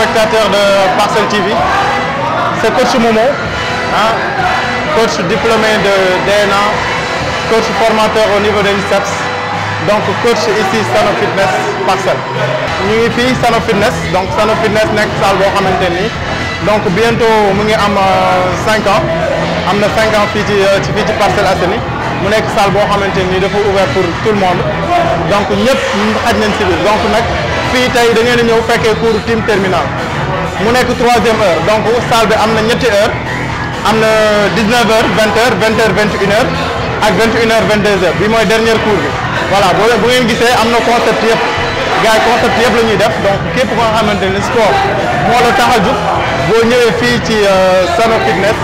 Téléspectateurs de Parcel TV. C'est coach Momo, hein, coach diplômé de DNA, coach formateur au niveau de l'ICEPS. Donc coach ici Sano Fitness Parcel. ñu ngi Sano Fitness donc Sano Fitness nekk salle boo donc bientôt mu ngi am 5 ans am na 5 ans fii ci ci fii ci Parcelles Assainies mu nekk salle boo xamante ni dafa ouvert pour tout le monde donc ñëpp xaj nañ si donc fii tey da ngeen a ñëw fekkee cours team terminal. Mu nekk troisième heure. Donc salle am na ñetti heure am na 19 heures 20 heures 20 heures 21 heures ak 21 heures 22 heures. Bi mooy dernier cours bi. Voilà boo bu ngeen gisee am na concept yëpp. Gars concept yëpp la ñuy def. Donc képp nga xamante ni sport moo la tax a boo ñëwee fii ci Sano Fitness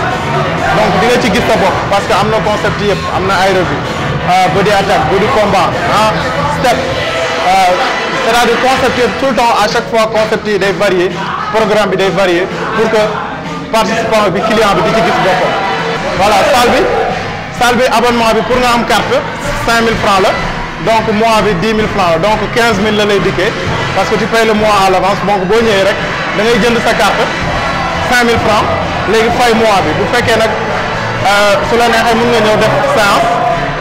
donc di nga ci gis sa bopp parce que am na concept yëpp am na aérobie body attack body combat ah step c'est-à-dire tout le temps à chaque fois concept yi day varier programme bi day varier pour que participant bi client bi di voilà salle bi salle bi abonnement bi pour nga am carte 5000 francs la donc mois bi 10 000 francs donc 15 000 la lay parce que tu payes le mois à l'avance donc boo ñëwee rek da ngay jënd sa carte 5000 francs léegi fay mois bi bu fekkee nag su la neexee mën nga ñëw séance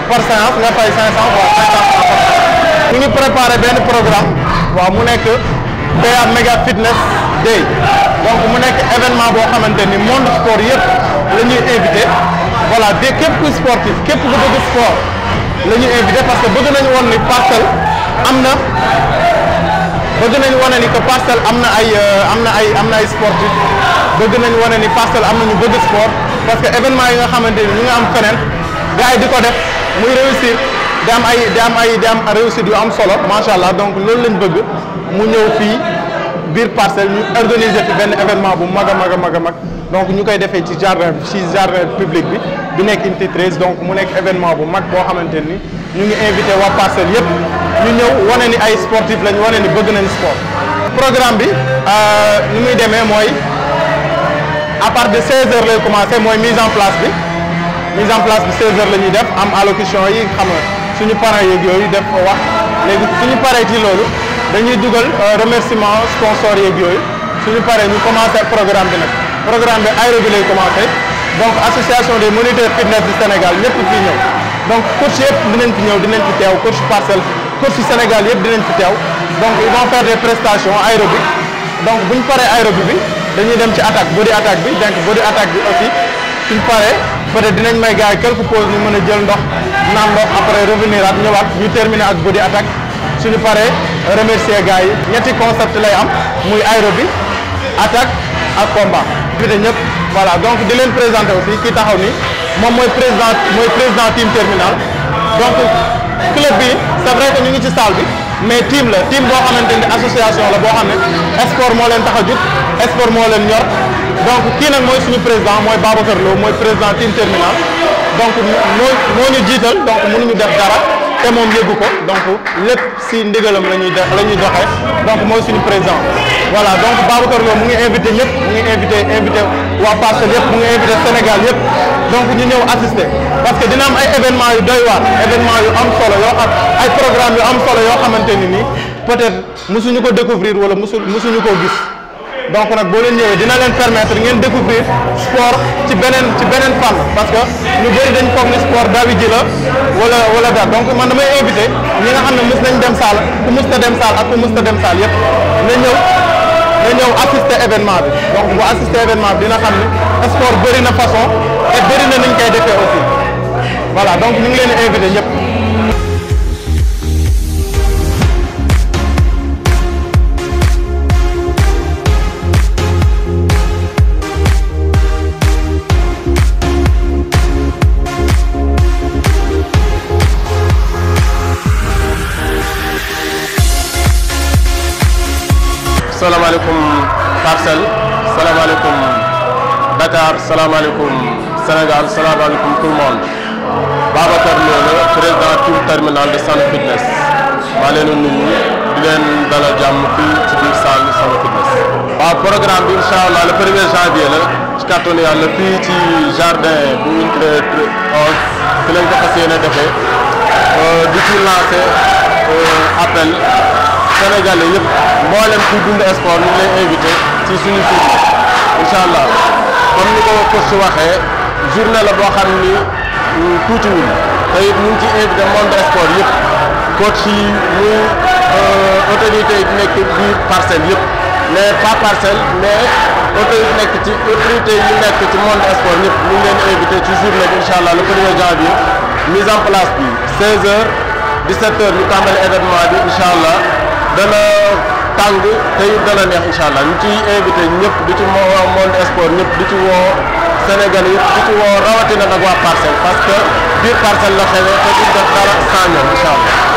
par séance nga fay 500 voire 500 francs ngi préparé benn programme. waaw mu nekk PA Mega Fitness Day. Donc mu nekk événement boo xamante ni monde sport yëpp la ñuy invité. Voilà de képp ku sportif képp ku bëgg sport la ñuy invité parce que bëgg nañu woon ni Parcelles am na. Bëgg nañu wane ni que Parcelles am na ay am na ay am na ay sportif. Bëgg nañu wane ni Parcelles am na ñu bëgg sport. Parce que événement yi nga xamante ni ñu ngi am feneen gars yi di ko def muy réussir. Di am ay di am ay donc loolu lañ bëgg mu ñëw fii biir Parcelles ñu organiser fi événement donc ñu koy defee ci jardin ci jardin public bi bi nekk unité 13 donc invité waa Parcelles yëpp ñu ñëw wane programme bi ni muy à partir de 16 heures lay commencé mooy mise en place mise en place bi 16 heures la ñuy allocution suñu parents yeeg yooyu def wax. Léegi suñu paree ci loolu dañuy dugal remerciement sponsor yeeg yooyu. Suñu paree ñu commencé programme bi nag. Programme bi aéro bi lay commencé. Donc association des moniteurs fitness du Sénégal ñëpp fii ñëw. Donc coach yëpp dinañ fi ñëw dinañ fi teew. Coach Parcelles coach Sénégal yëpp dinañ fi teew. Donc ils vont faire des prestations aérobiques. Donc bu ñu paree aérobie bi dañuy dem ci attaque body attaque bi donc body attaque bi aussi. Suñ paree peut-être dinañ may gars yi quelques pauses mën a jël ndox naan ndox après revenir at ñëwaat ñu terminer ak body attaque suñu paree remercier gars yi. Ñetti concept lay am muy aérobie attaque ak combat. invité ñëpp voilà. Donc di leen présenter aussi kii taxaw ni moom mooy président mooy président team terminal. Donc club bi c'est vrai ñu ngi ci salle bi mais team la. Team boo xamante ni association la boo xam ne sport moo leen tax a jug moo leen ñor donc kii nag mooy suñu président mooy Babacar Lo mooy président team terminal. Donc moo moo ñu jiital donc mënuñu def dara te moom yëgu ko. Donc lépp si ndigalam la ñuy def la ñuy doxee. Donc mooy voilà donc Babacar Lo mu ngi invité ñëpp mu ngi invité invité waa Parcelles yëpp mu ngi invité Sénégal yëpp. Donc ñu ñëw assister. Parce que dina am ay événements yu doy waar événements yu am solo yoo xam ay programme yu am solo yoo xamante ni peut-être mosuñu ko découvrir wala mosu mosuñu koo gis donc nag boo leen ñëwee dina permettre ngeen découvrir sport ci beneen ci beneen fànn. Parce que ñu bëri dañ foog ni sport dawi ji la wala wala donc man damay invité ñi nga xam ne nañ dem ku ta dem ak ku ta dem na ñëw na ñëw assister événement bi. Donc bu assister événement bi dina xam sport bëri na façon et na niñ koy aussi. Voilà donc ñu ngi leen. Parcelles salaamaaleykum Dakar. Salaamaaleykum Sénégal. Salaamaaleykum tout le monde. Babacar la président team terminal de Sano Fitness. Maa leen di nuyu di leen dalal jàmm fii ci biir Fitness. waaw programme bi incha le premier janvier la. Ci kàttanu yàlla fii ci jardin bu unité 11 fi lañ ko fas yéene defee. Di ci lancé appel. Sénégalais yëpp mboolem kuy dund sport ñu ngi lay ci suñu tur incha allah. Comme ni ko coach waxee journée la boo xam ni tuutiwul. Te it ñu ngi ci invité monde sport yëpp. Coach yi muy autorité yi nekk biir parcelle yëpp. Mais pas parcelle mais autorité nekk ci autorité yi nekk ci monde sport ñëpp ñu leen invité ci journée bi incha allah le premier janvier. Mise en place bi 16h 17h ñu événement bi incha allah. Dana tàng te it dana neex incha allah ñu ciy invité ñëpp di ci woo monde sport di ci woo Sénégal yëpp di ci woo rawatina nag waa parcelle parce biir parcelle la xewee te duñ def dara sans ñoom allah.